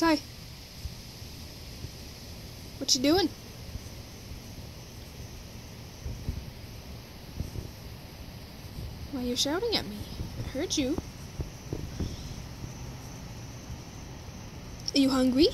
Hi. What you doing? Why you shouting at me? I heard you. Are you hungry?